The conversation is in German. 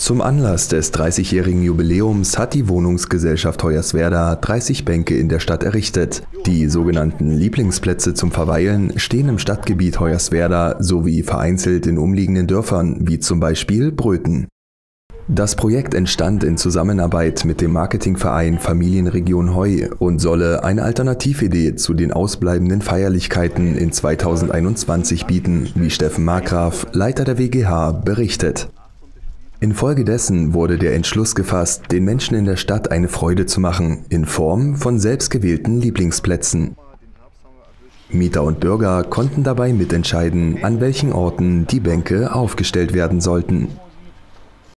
Zum Anlass des 30-jährigen Jubiläums hat die Wohnungsgesellschaft Hoyerswerda 30 Bänke in der Stadt errichtet. Die sogenannten Lieblingsplätze zum Verweilen stehen im Stadtgebiet Hoyerswerda sowie vereinzelt in umliegenden Dörfern, wie zum Beispiel Bröthen. Das Projekt entstand in Zusammenarbeit mit dem Marketingverein Familienregion Heu und solle eine Alternatividee zu den ausbleibenden Feierlichkeiten in 2021 bieten, wie Steffen Markgraf, Leiter der WGH, berichtet. Infolgedessen wurde der Entschluss gefasst, den Menschen in der Stadt eine Freude zu machen, in Form von selbstgewählten Lieblingsplätzen. Mieter und Bürger konnten dabei mitentscheiden, an welchen Orten die Bänke aufgestellt werden sollten.